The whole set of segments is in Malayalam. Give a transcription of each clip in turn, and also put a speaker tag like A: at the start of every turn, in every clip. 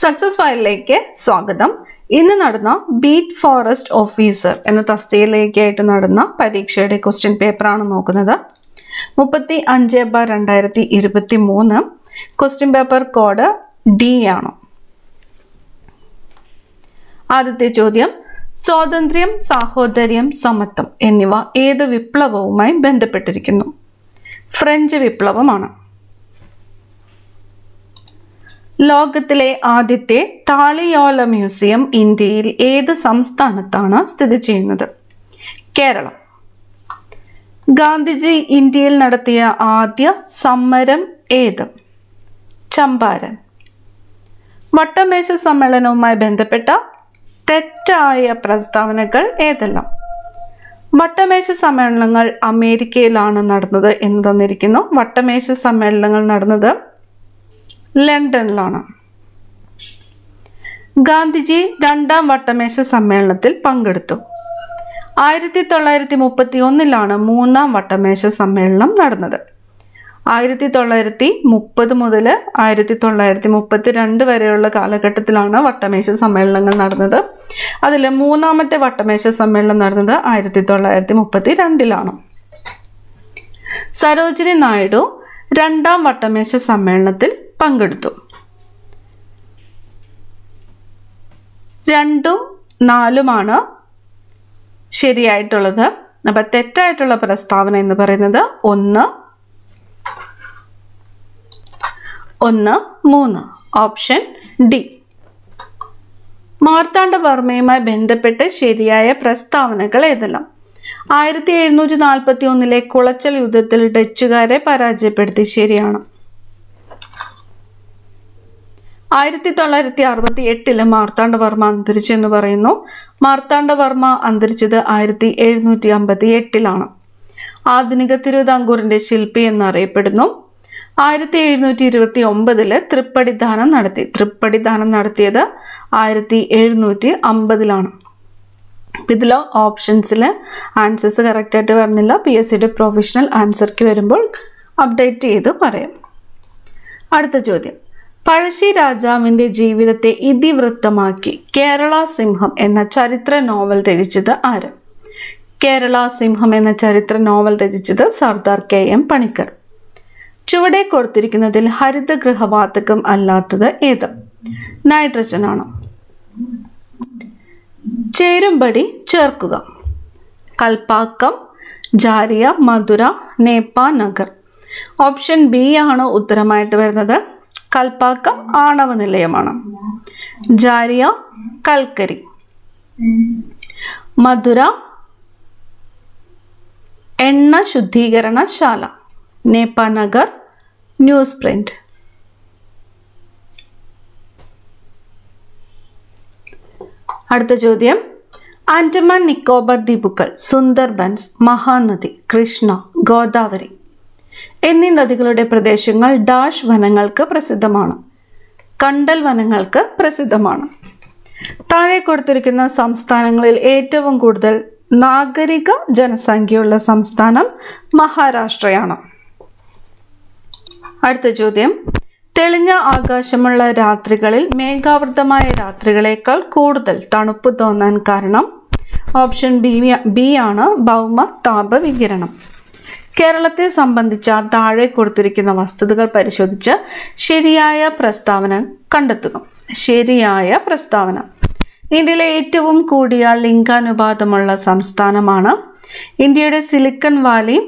A: സക്സസ് ഫയലിലേക്ക് സ്വാഗതം. ഇന്ന് നടന്ന ബീറ്റ് ഫോറസ്റ്റ് ഓഫീസർ എന്ന തസ്തികയിലേക്കായിട്ട് നടന്ന പരീക്ഷയുടെ ക്വസ്റ്റ്യൻ പേപ്പറാണ് നോക്കുന്നത്. മുപ്പത്തി അഞ്ച് ബാർ രണ്ടായിരത്തി ഇരുപത്തി മൂന്ന് ക്വസ്റ്റ്യൻ പേപ്പർ കോഡ് ഡി ആണ്. ആദ്യത്തെ ചോദ്യം സ്വാതന്ത്ര്യം സാഹോദര്യം സമത്വം എന്നിവ ഏത് വിപ്ലവവുമായി ബന്ധപ്പെട്ടിരിക്കുന്നു? ഫ്രഞ്ച് വിപ്ലവമാണ്. ലോകത്തിലെ ആദ്യത്തെ താളിയോല മ്യൂസിയം ഇന്ത്യയിൽ ഏത് സംസ്ഥാനത്താണ് സ്ഥിതി ചെയ്യുന്നത്? കേരളം. ഗാന്ധിജി ഇന്ത്യയിൽ നടത്തിയ ആദ്യ സമരം ഏത്? ചമ്പാരൻ. വട്ടമേശ സമ്മേളനവുമായി ബന്ധപ്പെട്ട തെറ്റായ പ്രസ്താവനകൾ ഏതെല്ലാം? വട്ടമേശ സമ്മേളനങ്ങൾ അമേരിക്കയിലാണ് നടന്നത് എന്ന് തന്നിരിക്കുന്നു. വട്ടമേശ സമ്മേളനങ്ങൾ നടന്നത് ലണ്ടനിലാണ്. ഗാന്ധിജി രണ്ടാം വട്ടമേശ സമ്മേളനത്തിൽ പങ്കെടുത്തു. ആയിരത്തി തൊള്ളായിരത്തി മുപ്പത്തി ഒന്നിലാണ് മൂന്നാം വട്ടമേശ സമ്മേളനം നടന്നത്. ആയിരത്തി തൊള്ളായിരത്തി മുപ്പത് മുതൽ ആയിരത്തി തൊള്ളായിരത്തി മുപ്പത്തി രണ്ട് വരെയുള്ള കാലഘട്ടത്തിലാണ് വട്ടമേശ സമ്മേളനങ്ങൾ നടന്നത്. അതിൽ മൂന്നാമത്തെ വട്ടമേശ സമ്മേളനം നടന്നത് ആയിരത്തി തൊള്ളായിരത്തി മുപ്പത്തി രണ്ടിലാണ് സരോജിനി നായിഡു രണ്ടാം വട്ടമേശ സമ്മേളനത്തിൽ പങ്കെടുത്തു. രണ്ടും നാലുമാണ് ശരിയായിട്ടുള്ളത്. അപ്പം തെറ്റായിട്ടുള്ള പ്രസ്താവന എന്ന് പറയുന്നത് ഒന്ന് ഒന്ന് മൂന്ന്. Option D. മാർത്താണ്ഡവർമ്മയുമായി ബന്ധപ്പെട്ട് ശരിയായ പ്രസ്താവനകൾ ഏതെല്ലാം? ആയിരത്തി എഴുന്നൂറ്റി നാൽപ്പത്തി ഒന്നിലെ കുളച്ചൽ യുദ്ധത്തിൽ ഡച്ചുകാരെ പരാജയപ്പെടുത്തി ശരിയാണ്. ആയിരത്തി തൊള്ളായിരത്തി അറുപത്തി എട്ടിൽ മാർത്താണ്ഡവർമ്മ അന്തരിച്ചു എന്ന് പറയുന്നു. മാർത്താണ്ഡവർമ്മ അന്തരിച്ചത് ആയിരത്തി എഴുന്നൂറ്റി അമ്പത്തി എട്ടിലാണ് ആധുനിക തിരുവിതാംകൂറിന്റെ ശില്പി എന്നറിയപ്പെടുന്നു. ആയിരത്തി എഴുന്നൂറ്റി ഇരുപത്തി ഒമ്പതിൽ തൃപ്പടിദാനം നടത്തി. തൃപ്പടിദാനം നടത്തിയത് ആയിരത്തി എഴുന്നൂറ്റി അമ്പതിലാണ് ഇതിൽ ഓപ്ഷൻസിൽ ആൻസേഴ്സ് കറക്റ്റായിട്ട് വരുന്നില്ല പി എസ് സിയുടെ പ്രൊഫഷണൽ ആൻസർക്ക് വരുമ്പോൾ അപ്ഡേറ്റ് ചെയ്ത് പറയാം. അടുത്ത ചോദ്യം. പഴശ്ശി രാജാവിന്റെ ജീവിതത്തെ ഇതിവൃത്തമാക്കി കേരള സിംഹം എന്ന ചരിത്ര നോവൽ രചിച്ചത് ആര്? കേരള സിംഹം എന്ന ചരിത്ര നോവൽ രചിച്ചത് സർദാർ കെ എം പണിക്കർ. ചുവടെ കൊടുത്തിരിക്കുന്നതിൽ ഹരിതഗൃഹവാതകം അല്ലാത്തത് ഏത്? നൈട്രജൻ ആണ് ചേരുംപടി ചേർക്കുക. കൽപ്പാക്കം ജാരിയ മധുര നേപ്പാ നഗർ. ഓപ്ഷൻ ബി ആണ് ഉത്തരമായിട്ട് വരുന്നത്. കൽപ്പാക്കം ആണവ നിലയമാണ്. ജാരിയ കൽക്കരി. മധുര എണ്ണ ശുദ്ധീകരണശാല നേപ്പാനഗർ ന്യൂസ് പ്രിന്റ്. അടുത്ത ചോദ്യം. ആൻഡമാൻ നിക്കോബാർ ദ്വീപുകൾ സുന്ദർബൻസ് മഹാനദി കൃഷ്ണ ഗോദാവരി. എന്നീ നദികളുടെ പ്രദേശങ്ങൾ ഡാഷ് വനങ്ങൾക്ക് പ്രസിദ്ധമാണ്. കണ്ടൽ വനങ്ങൾക്ക് പ്രസിദ്ധമാണ്. താഴെ കൊടുത്തിരിക്കുന്ന സംസ്ഥാനങ്ങളിൽ ഏറ്റവും കൂടുതൽ നാഗരിക ജനസംഖ്യയുള്ള സംസ്ഥാനം മഹാരാഷ്ട്രയാണ്. അടുത്ത ചോദ്യം. തെളിഞ്ഞ ആകാശമുള്ള രാത്രികളിൽ മേഘാവൃതമായ രാത്രികളേക്കാൾ കൂടുതൽ തണുപ്പ് തോന്നാൻ കാരണം? ഓപ്ഷൻ ബി ബി ആണ് ഭൗമ താപവികിരണം. കേരളത്തെ സംബന്ധിച്ച താഴെ കൊടുത്തിരിക്കുന്ന വസ്തുതകൾ പരിശോധിച്ച് ശരിയായ പ്രസ്താവന കണ്ടെത്തുക ശരിയായ പ്രസ്താവന. ഇന്ത്യയിലെ ഏറ്റവും കൂടിയ ലിംഗാനുപാതമുള്ള സംസ്ഥാനമാണ് ഇന്ത്യയുടെ സിലിക്കൺ വാലി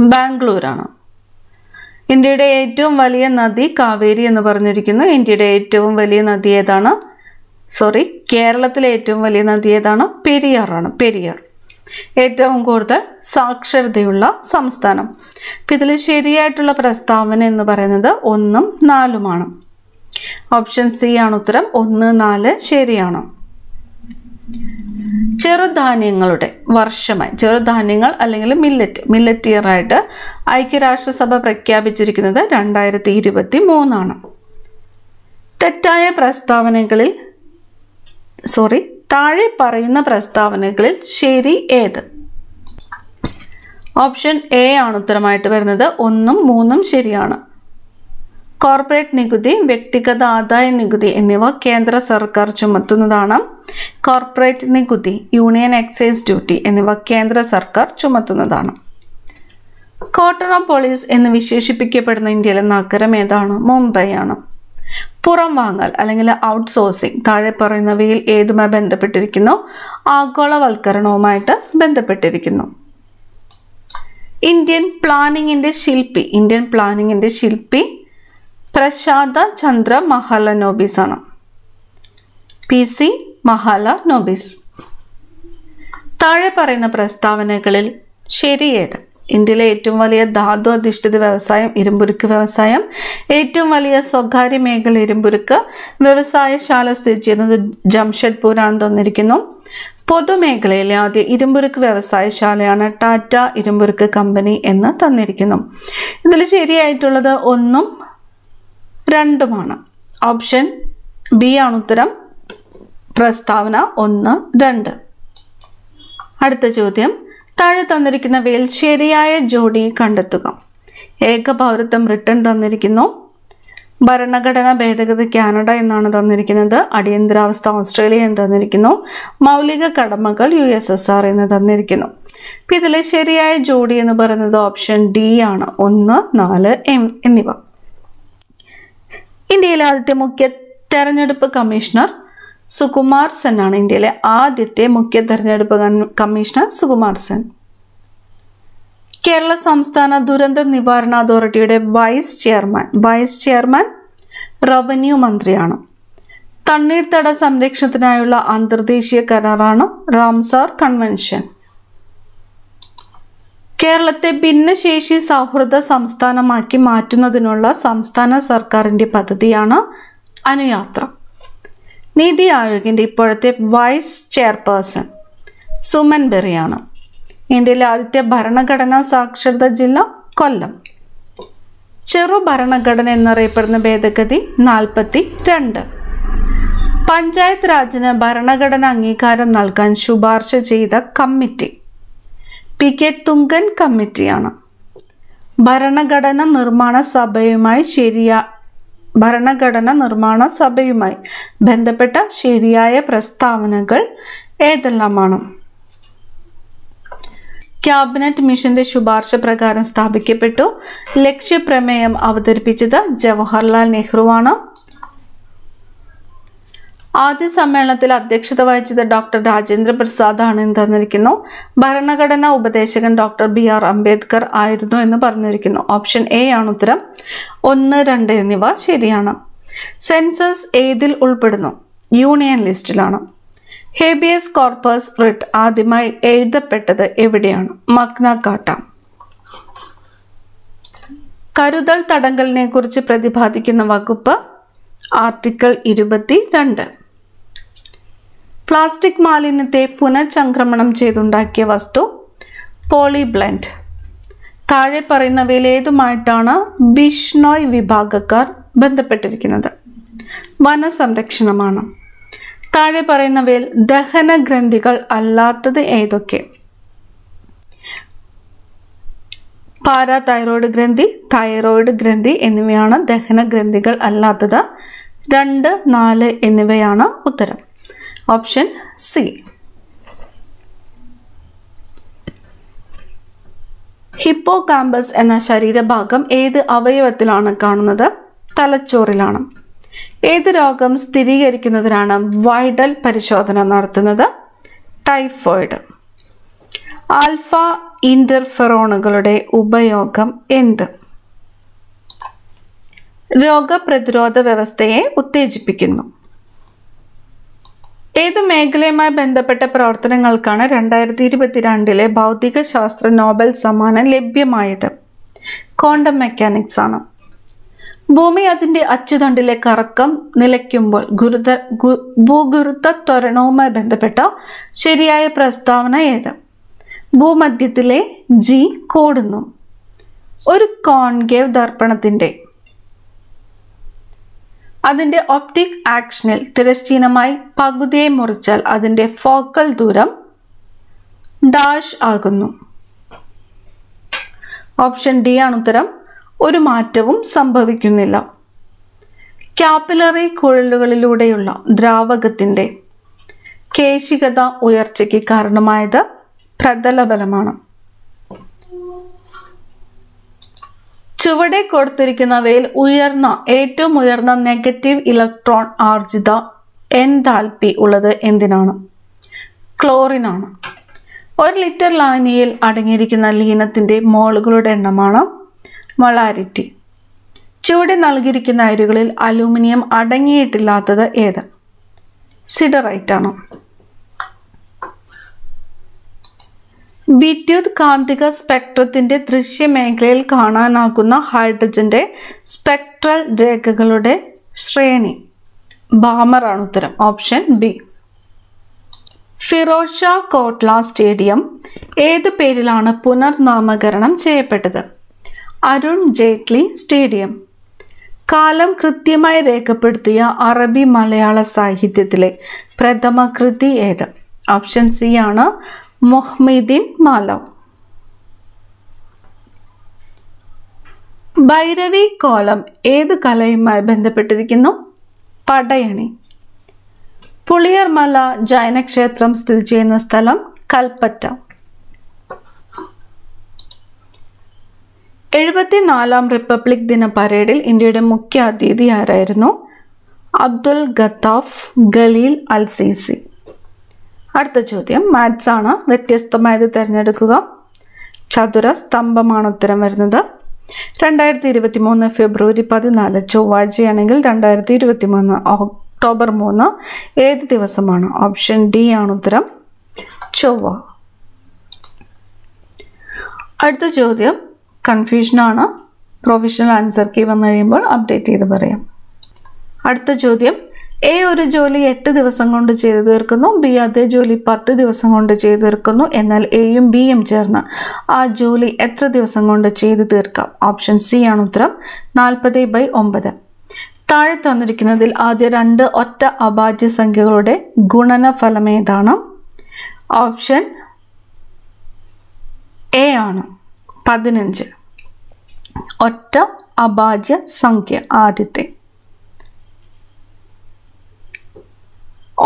A: ബാംഗ്ലൂരാണ്. ഇന്ത്യയുടെ ഏറ്റവും വലിയ നദി കാവേരി എന്ന് പറഞ്ഞിരിക്കുന്നു. ഇന്ത്യയുടെ ഏറ്റവും വലിയ നദി ഏതാണ്? സോറി കേരളത്തിലെ ഏറ്റവും വലിയ നദി ഏതാണ്? പെരിയാറാണ്. പെരിയാർ. ഏറ്റവും കൂടുതൽ സാക്ഷരതയുള്ള സംസ്ഥാനം. അപ്പം ഇതിൽ ശരിയായിട്ടുള്ള പ്രസ്താവന എന്ന് പറയുന്നത് ഒന്നും നാലുമാണ്. ഓപ്ഷൻ സി ആണ് ഉത്തരം. ഒന്ന് നാല് ശരിയാണ്. ചെറുധാന്യങ്ങളുടെ വർഷമായി. ചെറുധാന്യങ്ങൾ അല്ലെങ്കിൽ മില്ലറ്റ് മില്ലറ്റ് ഇയർ ആയിട്ട് ഐക്യരാഷ്ട്രസഭ പ്രഖ്യാപിച്ചിരിക്കുന്നത് രണ്ടായിരത്തി ഇരുപത്തി മൂന്നാണ് തെറ്റായ പ്രസ്താവനകളിൽ സോറി താഴെ പറയുന്ന പ്രസ്താവനകളിൽ ശരി ഏത്? ഓപ്ഷൻ എ ആണ് ഉത്തരമായിട്ട് വരുന്നത്. ഒന്നും മൂന്നും ശരിയാണ്. കോർപ്പറേറ്റ് നികുതി വ്യക്തിഗത ആദായ നികുതി എന്നിവ കേന്ദ്ര സർക്കാർ ചുമത്തുന്നതാണ്. കോർപ്പറേറ്റ് നികുതി യൂണിയൻ എക്സൈസ് ഡ്യൂട്ടി എന്നിവ കേന്ദ്ര സർക്കാർ ചുമത്തുന്നതാണ്. കോട്ടറ പോളീസ് എന്ന് വിശേഷിപ്പിക്കപ്പെടുന്ന ഇന്ത്യയിലെ നഗരം ഏതാണ്? മുംബൈ ആണ്. പുറം വാങ്ങൽ അല്ലെങ്കിൽ ഔട്ട്സോഴ്സിംഗ് താഴെ പറയുന്നവയിൽ ഏതുമായി ബന്ധപ്പെട്ടിരിക്കുന്നു? ആഗോളവൽക്കരണവുമായിട്ട് ബന്ധപ്പെട്ടിരിക്കുന്നു. ഇന്ത്യൻ പ്ലാനിങ്ങിന്റെ ശില്പി ഇന്ത്യൻ പ്ലാനിങ്ങിന്റെ ശില്പി പ്രശാന്ത ചന്ദ്ര മഹാലനോബിസ് ആണ്. P C Mahalanobis. താഴെ പറയുന്ന പ്രസ്താവനകളിൽ ശരിയേത് ഇന്ത്യയിലെ ഏറ്റവും വലിയ ധാതു അധിഷ്ഠിത വ്യവസായം ഇരുമ്പുരുക്ക് വ്യവസായം ഏറ്റവും വലിയ സ്വകാര്യ മേഖല ഇരുമ്പുരുക്ക് വ്യവസായശാല സ്ഥിതി ചെയ്യുന്നത് ജംഷഡ്പൂരാണ് തന്നിരിക്കുന്നു. പൊതുമേഖലയിലെ ആദ്യ ഇരുമ്പുരുക്ക് വ്യവസായശാലയാണ് ടാറ്റ ഇരുമ്പുരുക്ക് കമ്പനി എന്ന് തന്നിരിക്കുന്നു. ഇതിൽ ശരിയായിട്ടുള്ളത് ഒന്നും രണ്ടുമാണ്. ഓപ്ഷൻ ബി ആണ് ഉത്തരം. പ്രസ്താവന ഒന്ന് രണ്ട്. അടുത്ത ചോദ്യം. താഴെ തന്നിരിക്കുന്നവയിൽ ശരിയായ ജോഡി കണ്ടെത്തുക. ഏകപൗരത്വം ബ്രിട്ടൻ തന്നിരിക്കുന്നു. ഭരണഘടന ഭേദഗതി കാനഡ എന്നാണ് തന്നിരിക്കുന്നത്. അടിയന്തരാവസ്ഥ ഓസ്ട്രേലിയ എന്ന് തന്നിരിക്കുന്നു. മൗലിക കടമകൾ യു എസ് എസ് ആർ എന്ന് തന്നിരിക്കുന്നു. അപ്പം ഇതിലെ ശരിയായ ജോഡി എന്ന് പറയുന്നത് ഓപ്ഷൻ ഡി ആണ്. ഒന്ന് നാല് എം എന്നിവ. ഇന്ത്യയിലെ ആദ്യത്തെ മുഖ്യ തെരഞ്ഞെടുപ്പ് കമ്മീഷണർ സുകുമാർ സെൻ ആണ് ഇന്ത്യയിലെ ആദ്യത്തെ മുഖ്യ തെരഞ്ഞെടുപ്പ് കമ്മീഷണർ സുകുമാർ സെൻ. കേരള സംസ്ഥാന ദുരന്ത നിവാരണ അതോറിറ്റിയുടെ vice chairman vice chairman revenue മന്ത്രിയാണ്. തണ്ണീർത്തട സംരക്ഷണത്തിനായുള്ള അന്തർദേശീയ കരാറാണ് റാംസാർ കൺവെൻഷൻ. കേരളത്തെ ഭിന്നശേഷി സൗഹൃദ സംസ്ഥാനമാക്കി മാറ്റുന്നതിനുള്ള സംസ്ഥാന സർക്കാരിന്റെ പദ്ധതിയാണ് അനുയാത്ര. നീതി ആയോഗിന്റെ ഇപ്പോഴത്തെ വൈസ് ചെയർപേഴ്സൺ സുമൻ ബെറിയാണ്. ഇന്ത്യയിലെ ആദ്യത്തെ ഭരണഘടനാ സാക്ഷരത ജില്ല കൊല്ലം. ചെറു ഭരണഘടന എന്നറിയപ്പെടുന്ന ഭേദഗതി നാൽപ്പത്തി രണ്ട് പഞ്ചായത്ത് രാജിന് ഭരണഘടന അംഗീകാരം നൽകാൻ ശുപാർശ ചെയ്ത കമ്മിറ്റി പി കെ തുങ്കൻ കമ്മിറ്റിയാണ്. ഭരണഘടന നിർമ്മാണ സഭയുമായി ശരിയാ ഭരണഘടന നിർമ്മാണ സഭയുമായി ബന്ധപ്പെട്ട ശരിയായ പ്രസ്താവനകൾ ഏതെല്ലാമാണ്? ക്യാബിനറ്റ് മിഷന്റെ ശുപാർശ പ്രകാരം സ്ഥാപിക്കപ്പെട്ടു. ലക്ഷ്യപ്രമേയം അവതരിപ്പിച്ചത് ജവഹർലാൽ നെഹ്റുവാണ്. ആദ്യ സമ്മേളനത്തിൽ അധ്യക്ഷത വഹിച്ചത് ഡോക്ടർ രാജേന്ദ്ര പ്രസാദ് എന്ന് തന്നിരിക്കുന്നു ഭരണഘടനാ ഉപദേശകൻ ഡോക്ടർ ബി ആർ അംബേദ്കർ ആയിരുന്നു എന്ന് പറഞ്ഞിരിക്കുന്നു. ഓപ്ഷൻ എ ആണ് ഉത്തരം. ഒന്ന് രണ്ട് എന്നിവ ശരിയാണ്. സെൻസസ് ഏതിൽ ഉൾപ്പെടുന്നു? യൂണിയൻ ലിസ്റ്റിലാണ്. ഹേബിയസ് കോർപ്പസ് റിട്ട് ആദ്യമായി എഴുതപ്പെട്ടത് എവിടെയാണ്? മഗ്ന കാട്ട കരുതൽ തടങ്കലിനെ കുറിച്ച് പ്രതിപാദിക്കുന്ന വകുപ്പ് ആർട്ടിക്കിൾ ഇരുപത്തി രണ്ട് പ്ലാസ്റ്റിക് മാലിന്യത്തെ പുനഃചംക്രമണം ചെയ്തുണ്ടാക്കിയ വസ്തു പോളിബ്ലൻഡ് താഴെ പറയുന്നവയിൽ ഏതുമായിട്ടാണ് ബിഷ്നോയ് വിഭാഗക്കാർ ബന്ധപ്പെട്ടിരിക്കുന്നത്? വനസംരക്ഷണമാണ്. താഴെ പറയുന്നവയിൽ ദഹന ഗ്രന്ഥികൾ അല്ലാത്തത് ഏതൊക്കെ? പാരാതൈറോയ്ഡ് ഗ്രന്ഥി തൈറോയ്ഡ് ഗ്രന്ഥി എന്നിവയാണ് ദഹന ഗ്രന്ഥികൾ അല്ലാത്തത്. രണ്ട് നാല് എന്നിവയാണ് ഉത്തരം. ഓപ്ഷൻ സി ഹിപ്പോ കാമ്പസ് എന്ന ശരീരഭാഗം ഏത് അവയവത്തിലാണ് കാണുന്നത്? തലച്ചോറിലാണ്. ഏത് രോഗം സ്ഥിരീകരിക്കുന്നതിനാണ് വൈഡൽ പരിശോധന നടത്തുന്നത്? ടൈഫോയിഡ്. ആൽഫ ഇന്റർഫെറോണുകളുടെ ഉപയോഗം എന്ത്? രോഗപ്രതിരോധ വ്യവസ്ഥയെ ഉത്തേജിപ്പിക്കുന്നു. ഏത് മേഖലയുമായി ബന്ധപ്പെട്ട പ്രവർത്തനങ്ങൾക്കാണ് രണ്ടായിരത്തി ഇരുപത്തിരണ്ടിലെ ഭൗതിക ശാസ്ത്ര നോബൽ സമ്മാനം ലഭ്യമായത്? ക്വാണ്ടം മെക്കാനിക്സ് ആണ്. ഭൂമി അതിന്റെ അച്ചുതണ്ടിലെ കറക്കം നിലയ്ക്കുമ്പോൾ ഗുരുത ഭൂഗുരുത്വ ത്വരണവുമായി ബന്ധപ്പെട്ട ശരിയായ പ്രസ്താവന ഏത്? ഭൂമധ്യത്തിലെ ജി കൂടുന്നു. ഒരു കോൺകേവ് ദർപ്പണത്തിന്റെ അതിന്റെ ഒപ്റ്റിക് ആക്ഷനിൽ തിരശ്ചീനമായി പകുതിയെ മുറിച്ചാൽ അതിന്റെ ഫോക്കൽ ദൂരം ഡാഷ് ആകുന്നു. ഓപ്ഷൻ ഡി ആണ് ഉത്തരം. ഒരു മാറ്റവും സംഭവിക്കുന്നില്ല. ക്യാപ്പിലറി കുഴലുകളിലൂടെയുള്ള ദ്രാവകത്തിന്റെ കേശികത ഉയർച്ചയ്ക്ക് കാരണമായത് പ്രതലബലമാണ്. ചുവടെ കൊടുത്തിരിക്കുന്നവയിൽ ഉയർന്ന ഏറ്റവും ഉയർന്ന നെഗറ്റീവ് ഇലക്ട്രോൺ ആർജിത എൻതാൽപി ഉള്ളത് എന്തിനാണ്? ക്ലോറിനാണ്. ഒരു ലിറ്റർ ലായനിയിൽ അടങ്ങിയിരിക്കുന്ന ലീനത്തിന്റെ മോളുകളുടെ എണ്ണമാണ് മൊളാരിറ്റി. ചുവടെ നൽകിയിരിക്കുന്ന അരികളിൽ അലൂമിനിയം അടങ്ങിയിട്ടില്ലാത്തത് ഏത്? സിഡറൈറ്റ് ആണ് വിദ്യുത് കാന്തിക സ്പെക്ട്രത്തിന്റെ ദൃശ്യമേഖലയിൽ കാണാനാകുന്ന ഹൈഡ്രജന്റെ സ്പെക്ട്രൽ രേഖകളുടെ ശ്രേണി. ബാമറാണ് ഉത്തരം. Option B. Feroz Shah Kotla stadium ഏത് പേരിലാണ് പുനർനാമകരണം ചെയ്യപ്പെട്ടത്? അരുൺ ജെയ്റ്റ്ലി സ്റ്റേഡിയം. കാലം കൃത്യമായി രേഖപ്പെടുത്തിയ അറബി മലയാള സാഹിത്യത്തിലെ പ്രഥമ കൃതി ഏത്? ഓപ്ഷൻ സി ആണ് മൊഹ്മീദിൻ മാലം. ഭൈരവി കോലം ഏത് കലയുമായി ബന്ധപ്പെട്ടിരിക്കുന്നു? പടയണി. പുളിയർമല ജൈനക്ഷേത്രം സ്ഥിതി ചെയ്യുന്ന സ്ഥലം കൽപ്പറ്റ. എഴുപത്തിനാലാം റിപ്പബ്ലിക് ദിന പരേഡിൽ ഇന്ത്യയുടെ മുഖ്യ അതിഥി ആരായിരുന്നു? അബ്ദുൽ ഗത്താഫ് ഗലീൽ അൽ സീസി അടുത്ത ചോദ്യം. മാത്സ് ആണ്. വ്യത്യസ്തമായത് തിരഞ്ഞെടുക്കുക. ചതുര സ്തംഭമാണ് ഉത്തരം വരുന്നത്. രണ്ടായിരത്തി ഇരുപത്തി മൂന്ന് ഫെബ്രുവരി പതിനാല് ചൊവ്വാഴ്ചയാണെങ്കിൽ രണ്ടായിരത്തി ഇരുപത്തി മൂന്ന് ഒക്ടോബർ മൂന്ന് ഏത് ദിവസമാണ്? ഓപ്ഷൻ ഡി ആണ് ഉത്തരം. ചൊവ്വ. അടുത്ത ചോദ്യം. കൺഫ്യൂഷനാണ് പ്രൊഫഷണൽ ആൻസർ കീ വന്നു കഴിയുമ്പോൾ അപ്ഡേറ്റ് ചെയ്ത് പറയാം. അടുത്ത ചോദ്യം. എ ഒരു ജോലി എട്ട് ദിവസം കൊണ്ട് ചെയ്തു തീർക്കുന്നു ബി അതേ ജോലി പത്ത് ദിവസം കൊണ്ട് ചെയ്തു തീർക്കുന്നു എന്നാൽ എയും ബിയും ചേർന്ന് ആ ജോലി എത്ര ദിവസം കൊണ്ട് ചെയ്തു തീർക്കാം? ഓപ്ഷൻ സി ആണ് ഉത്തരം നാൽപ്പത് ബൈ ഒമ്പത്. താഴെ തന്നിരിക്കുന്നതിൽ ആദ്യ രണ്ട് ഒറ്റ അഭാജ്യ സംഖ്യകളുടെ ഗുണനഫലം ഏതാണ്? ഓപ്ഷൻ എ ആണ് പതിനഞ്ച്. ഒറ്റ അഭാജ്യ സംഖ്യ ആദ്യത്തെ.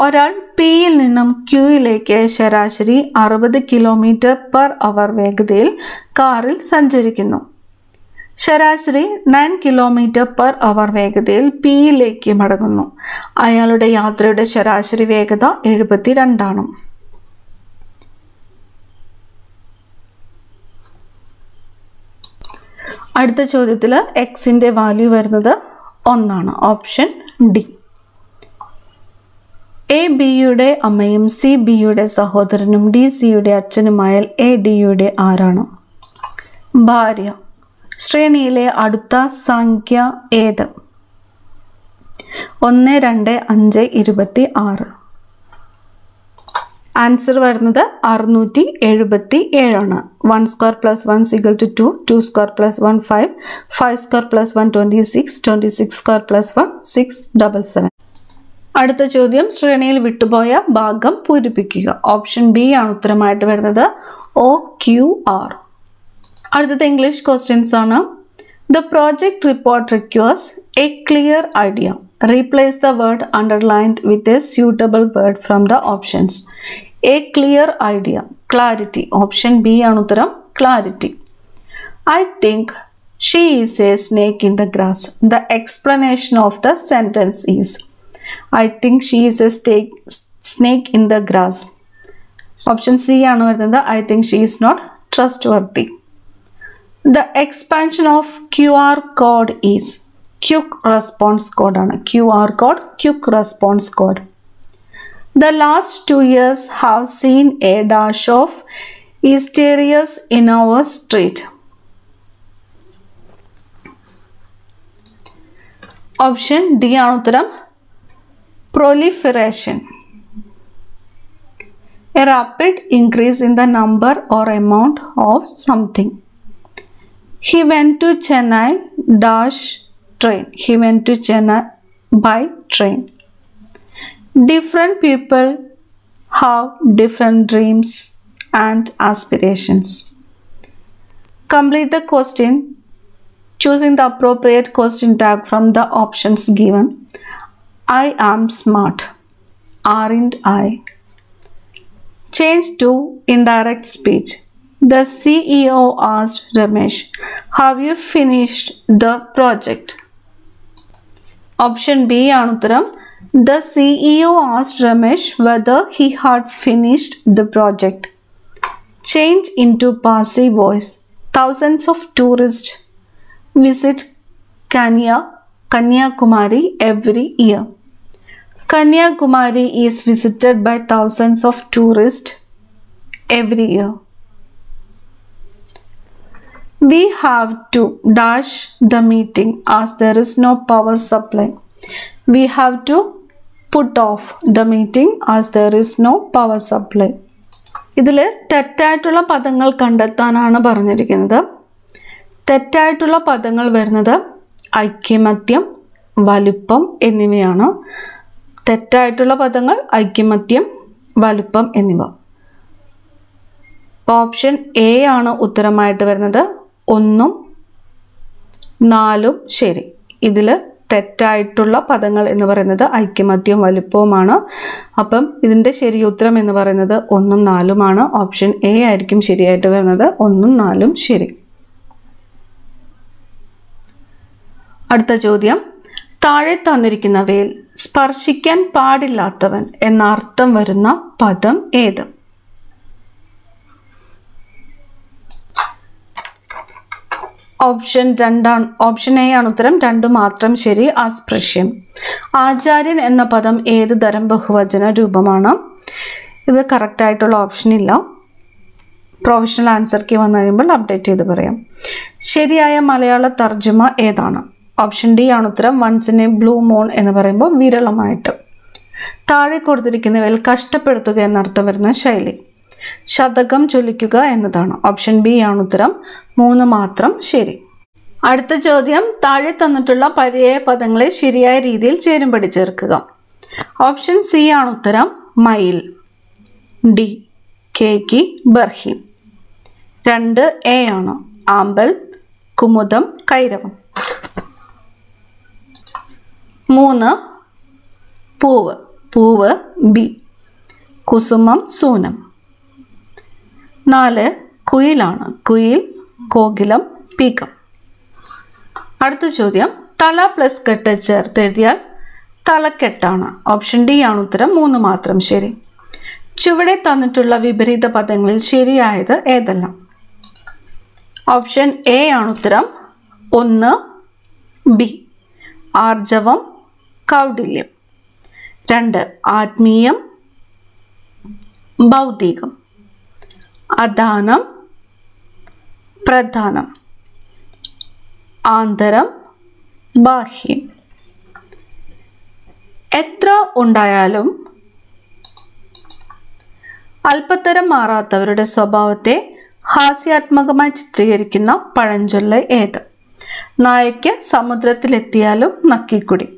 A: ഒരാൾ പിയിൽ നിന്നും ക്യൂയിലേക്ക് ശരാശരി അറുപത് കിലോമീറ്റർ പെർ അവർ വേഗതയിൽ കാറിൽ സഞ്ചരിക്കുന്നു. ശരാശരി നയൻ കിലോമീറ്റർ പെർ അവർ വേഗതയിൽ പിയിലേക്ക് മടങ്ങുന്നു. അയാളുടെ യാത്രയുടെ ശരാശരി വേഗത എഴുപത്തിരണ്ടാണ്. അടുത്ത ചോദ്യത്തിൽ എക്സിന്റെ വാല്യൂ വരുന്നത് ഒന്നാണ്. ഓപ്ഷൻ ഡി എ ബിയുടെ അമ്മയും സി ബിയുടെ സഹോദരനും ഡി സിയുടെ അച്ഛനുമായാൽ എ ഡിയുടെ ആരാണ്? ഭാര്യ. ശ്രേണിയിലെ അടുത്ത സംഖ്യ ഏത്? ഒന്ന് രണ്ട് അഞ്ച് ഇരുപത്തി ആറ്. ആൻസർ വരുന്നത് അറുന്നൂറ്റി എഴുപത്തി ഏഴാണ്. One square plus one equal to two two square plus one five five square plus one twenty six twenty six square plus one six double seven അടുത്ത ചോദ്യം ശ്രേണിയിൽ വിട്ടുപോയ ഭാഗം പൂരിപ്പിക്കുക. ഓപ്ഷൻ ബി ആണ് ഉത്തരമായിട്ട് വരുന്നത്. ഒ ക്യു ആർ അടുത്തത് ഇംഗ്ലീഷ് ക്വസ്റ്റ്യൻസ് ആണ്. The project report requires a clear idea replace the word underlined with a suitable word from the options a clear idea clarity option B ആണ് ഉത്തരം. Clarity I think she is a snake in the grass the explanation of the sentence is I think she is a stake snake in the grass option C ആണ് വരുന്നത്. I think she is not trustworthy the expansion of Q R code is quick response കോഡാണ് Q R code quick response code the last two years have seen a dash of ഈസ്റ്റേറിയസ് in our street option D ആണ് ഉത്തരം. Proliferation. A rapid increase in the number or amount of something. He went to Chennai dash train. He went to Chennai by train. Different people have different dreams and aspirations. Complete the question choosing the appropriate question tag from the options given. I am smart. Aren't I? Change to indirect speech. The CEO asked Ramesh, Have you finished the project? Option B Anuttaram. The CEO asked Ramesh whether he had finished the project. Change into passive voice. Thousands of tourists visit Kanya, Kanyakumari every year. Kanyakumari is visited by thousands of tourists every year. We have to dash the meeting as there is no power supply. We have to put off the meeting as there is no power supply. ഇതിൽ തെറ്റായിട്ടുള്ള പദങ്ങൾ കണ്ടെത്താനാണ് പറഞ്ഞിരിക്കുന്നത് തെറ്റായിട്ടുള്ള പദങ്ങൾ വരുന്നത് ഐക്യമത്യം വലുപ്പം എന്നിവയാണ് തെറ്റായിട്ടുള്ള പദങ്ങൾ ഐക്യമത്യം വലുപ്പം എന്നിവ. ഓപ്ഷൻ എ ആണ് ഉത്തരമായിട്ട് വരുന്നത്. ഒന്നും നാലും ശരി. ഇതിൽ തെറ്റായിട്ടുള്ള പദങ്ങൾ എന്ന് പറയുന്നത് ഐക്യമത്യവും വലുപ്പവുമാണ്. അപ്പം ഇതിന്റെ ശരി ഉത്തരം എന്ന് പറയുന്നത് ഒന്നും നാലുമാണ് ഓപ്ഷൻ എ ആയിരിക്കും ശരിയായിട്ട് വരുന്നത്. ഒന്നും നാലും ശരി. അടുത്ത ചോദ്യം. താഴെ തന്നിരിക്കുന്നവയിൽ സ്പർശിക്കാൻ പാടില്ലാത്തവൻ എന്ന അർത്ഥം വരുന്ന പദം ഏത്? ഓപ്ഷൻ രണ്ടാണ്. ഓപ്ഷൻ എ ആണ് ഉത്തരം. രണ്ടു മാത്രം ശരി. അസ്പൃശ്യം ആചാര്യൻ എന്ന പദം ഏത് തരം ബഹുവചന രൂപമാണ്? ഇത് കറക്റ്റായിട്ടുള്ള ഓപ്ഷൻ ഇല്ല. പ്രൊഫഷണൽ ആൻസർക്ക് വന്നു കഴിയുമ്പോൾ അപ്ഡേറ്റ് ചെയ്ത് പറയാം. ശരിയായ മലയാള തർജമ ഏതാണ്? ഓപ്ഷൻ ഡി ആണ് ഉത്തരം. വൺസ് ഇൻ ബ്ലൂ മൂൺ എന്ന് പറയുമ്പോൾ വിരളമായിട്ട്. താഴെ കൊടുത്തിരിക്കുന്നവയിൽ കഷ്ടപ്പെടുത്തുക എന്നർത്ഥം വരുന്ന ശൈലി. ശതകം ചൊലിക്കുക എന്നതാണ്. ഓപ്ഷൻ ബി ആണ് ഉത്തരം. മൂന്ന് മാത്രം ശരി. അടുത്ത ചോദ്യം. താഴെ തന്നിട്ടുള്ള പര്യായ പദങ്ങളെ ശരിയായ രീതിയിൽ ചേരുംപടി ചേർക്കുക. ഓപ്ഷൻ സി ആണ് ഉത്തരം. മയിൽ ഡി കേക്കി ബർഹി. രണ്ട് എ ആണ്. ആമ്പൽ കുമുദം കൈരവം. മൂന്ന്. പൂവ്. പൂവ് ബി. കുസുമം സൂനം. നാല്. കുയിലാണ്. കുയിൽ കോകിലം പീക്കം. അടുത്ത ചോദ്യം. തല പ്ലസ് കെട്ട് ചേർത്ത് എഴുതിയാൽ തലക്കെട്ടാണ്. ഓപ്ഷൻ ഡി ആണ് ഉത്തരം. മൂന്ന് മാത്രം ശരി. ചുവടെ തന്നിട്ടുള്ള വിപരീത പദങ്ങളിൽ ശരിയായത് ഏതെല്ലാം? ഓപ്ഷൻ എ ആണ് ഉത്തരം. ഒന്ന് ബി. ആർജവം കൗടില്യം. രണ്ട് ആത്മീയം. ഭൗതികം അദാനം. പ്രധാനം. ആന്തരം. ബാഹ്യം. എത്ര ഉണ്ടായാലും അല്പത്തരം മാറാത്തവരുടെ സ്വഭാവത്തെ ഹാസ്യാത്മകമായി ചിത്രീകരിക്കുന്ന പഴഞ്ചൊല്ല് ഏത്? നായയ്ക്ക് സമുദ്രത്തിലെത്തിയാലും നക്കിക്കുടി.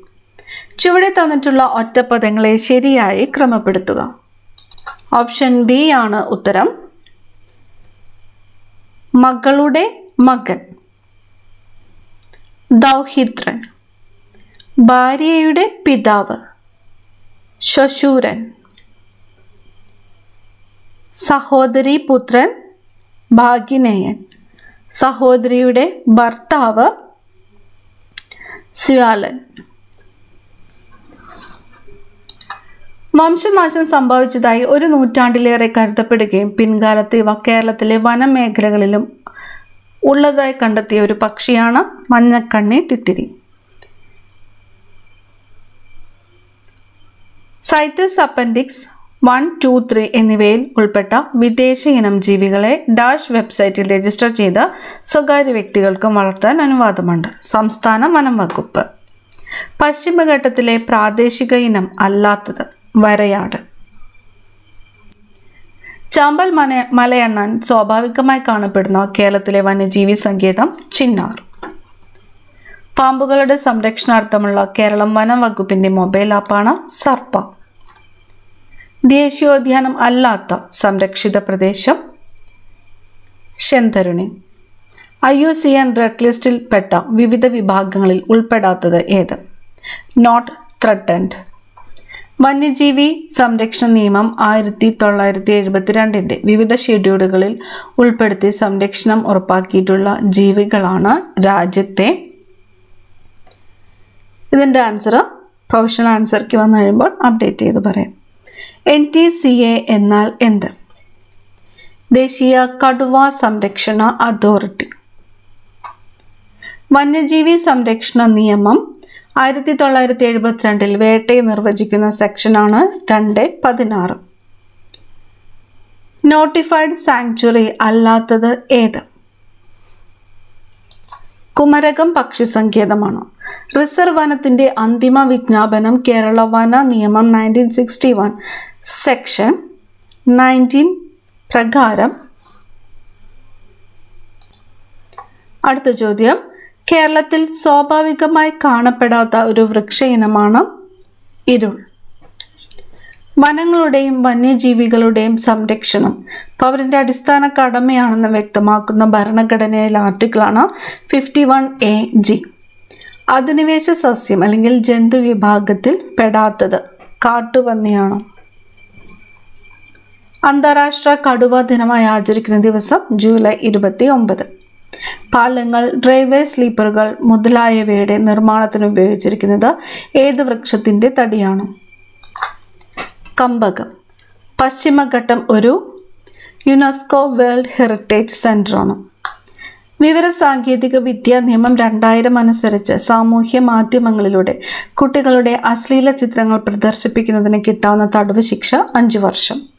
A: ചുവടെ തന്നിട്ടുള്ള ഒറ്റപ്പദങ്ങളെ ശരിയായി ക്രമപ്പെടുത്തുക. ഓപ്ഷൻ ബി ആണ് ഉത്തരം. മകളുടെ മകൻ. ദൗഹിത്രൻ. ഭാര്യയുടെ പിതാവ്. ശശൂരൻ സഹോദരി പുത്രൻ ഭാഗിനേയൻ സഹോദരിയുടെ ഭർത്താവ് സ്യാലൻ വംശനാശം സംഭവിച്ചതായി ഒരു നൂറ്റാണ്ടിലേറെ കരുതപ്പെടുകയും പിൻകാലത്ത് ഇവ കേരളത്തിലെ വനമേഖലകളിലും ഉള്ളതായി കണ്ടെത്തിയ ഒരു പക്ഷിയാണ് മഞ്ഞക്കണ്ണി തിത്തിരി. CITES appendix one two three എന്നിവയിൽ ഉൾപ്പെട്ട വിദേശ ഇനം ജീവികളെ ഡാഷ് വെബ്സൈറ്റിൽ രജിസ്റ്റർ ചെയ്ത സ്വകാര്യ വ്യക്തികൾക്കും വളർത്താൻ അനുവാദമുണ്ട്. സംസ്ഥാന വനം വകുപ്പ് പശ്ചിമഘട്ടത്തിലെ പ്രാദേശിക ഇനം അല്ലാത്തത്. വരയാട്. ചാമ്പൽ മന മലയണ്ണാൻ സ്വാഭാവികമായി കാണപ്പെടുന്ന കേരളത്തിലെ വന്യജീവി സങ്കേതം ചിന്നാർ. പാമ്പുകളുടെ സംരക്ഷണാർത്ഥമുള്ള കേരളം വനം വകുപ്പിന്റെ മൊബൈൽ ആപ്പാണ് സർപ്പ. ദേശീയോദ്യാനം അല്ലാത്ത സംരക്ഷിത പ്രദേശം Shendurney I U C N red ലിസ്റ്റിൽ പെട്ട വിവിധ വിഭാഗങ്ങളിൽ ഉൾപ്പെടാത്തത് ഏത്? Not threatened. വന്യജീവി സംരക്ഷണ നിയമം ആയിരത്തി തൊള്ളായിരത്തി എഴുപത്തിരണ്ടിന്റെ വിവിധ ഷെഡ്യൂളുകളിൽ ഉൾപ്പെടുത്തി സംരക്ഷണം ഉറപ്പാക്കിയിട്ടുള്ള ജീവികളാണ് രാജ്യത്തെ. ഇതിന്റെ ആൻസർ പ്രൊഫഷണൽ ആൻസർക്ക് വന്നു കഴിയുമ്പോൾ അപ്ഡേറ്റ് ചെയ്ത് പറയാം. എൻ ടി സി എ എന്നാൽ എന്ത്? ദേശീയ കടുവ സംരക്ഷണ അതോറിറ്റി. വന്യജീവി സംരക്ഷണ നിയമം ആയിരത്തി തൊള്ളായിരത്തി എഴുപത്തിരണ്ടിൽ വേട്ടയെ നിർവചിക്കുന്ന സെക്ഷനാണ് രണ്ട് പതിനാറ്. നോട്ടിഫൈഡ് സാങ്ച്വറി അല്ലാത്തത് ഏത്? കുമരകം പക്ഷി സങ്കേതമാണ് റിസർവ് വനത്തിന്റെ അന്തിമ വിജ്ഞാപനം കേരള വന നിയമം nineteen sixty one section nineteen പ്രകാരം. അടുത്ത ചോദ്യം. കേരളത്തിൽ സ്വാഭാവികമായി കാണപ്പെടാത്ത ഒരു വൃക്ഷ ഇനമാണ് ഇരുൾ. വനങ്ങളുടെയും വന്യജീവികളുടെയും സംരക്ഷണം പൗരന്റെ അടിസ്ഥാന കടമയാണെന്ന് വ്യക്തമാക്കുന്ന ഭരണഘടനയിലെ ആർട്ടിക്കിളാണ് ഫിഫ്റ്റി വൺ എ ജി. അധിനിവേശ സസ്യം അല്ലെങ്കിൽ ജന്തു വിഭാഗത്തിൽ പെടാത്തത് കാട്ടുപന്നിയാണ്. അന്താരാഷ്ട്ര കടുവ ദിനമായി ആചരിക്കുന്ന ദിവസം ജൂലൈ ഇരുപത്തി ഒമ്പത് പാലങ്ങൾ ഡ്രൈവേ സ്ലീപ്പറുകൾ മുതലായവയുടെ നിർമ്മാണത്തിന് ഉപയോഗിച്ചിരിക്കുന്നത് ഏത് വൃക്ഷത്തിന്റെ തടിയാണ്? കമ്പകം. പശ്ചിമഘട്ടം ഒരു യുനെസ്കോ വേൾഡ് ഹെറിറ്റേജ് സെന്ററാണ് വിവര സാങ്കേതിക വിദ്യാ നിയമം രണ്ടായിരം അനുസരിച്ച് സാമൂഹ്യ മാധ്യമങ്ങളിലൂടെ കുട്ടികളുടെ അശ്ലീല ചിത്രങ്ങൾ പ്രദർശിപ്പിക്കുന്നതിന് കിട്ടാവുന്ന തടവ് ശിക്ഷ അഞ്ചു വർഷം.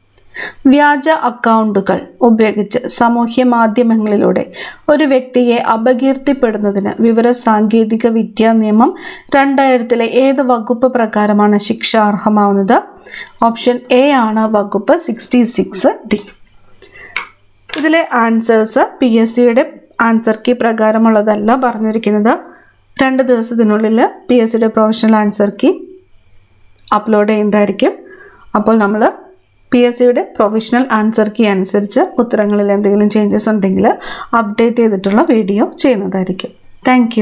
A: വ്യാജ അക്കൗണ്ടുകൾ ഉപയോഗിച്ച് സാമൂഹ്യ മാധ്യമങ്ങളിലൂടെ ഒരു വ്യക്തിയെ അപകീർത്തിപ്പെടുന്നതിന് വിവര സാങ്കേതിക വിദ്യാ നിയമം രണ്ടായിരത്തിലെ ഏത് വകുപ്പ് പ്രകാരമാണ് ശിക്ഷ അർഹമാവുന്നത്? ഓപ്ഷൻ എ ആണ് വകുപ്പ് സിക്സ്റ്റി സിക്സ് ഡി. ഇതിലെ ആൻസേഴ്സ് പി എസ് സിയുടെ ആൻസർ കീ പ്രകാരമുള്ളതല്ല പറഞ്ഞിരിക്കുന്നത്. രണ്ട് ദിവസത്തിനുള്ളിൽ പി എസ് സിയുടെ പ്രൊഫഷണൽ ആൻസർ കീ അപ്ലോഡ് ചെയ്യുന്നതായിരിക്കും. അപ്പോൾ നമ്മൾ പി എസ് സിയുടെ പ്രൊഫഷണൽ ആൻസർ കീ അനുസരിച്ച് ഉത്തരങ്ങളിൽ എന്തെങ്കിലും ചേഞ്ചസ് ഉണ്ടെങ്കിൽ അപ്ഡേറ്റ് ചെയ്തിട്ടുള്ള വീഡിയോ ചെയ്യുന്നതായിരിക്കും. താങ്ക്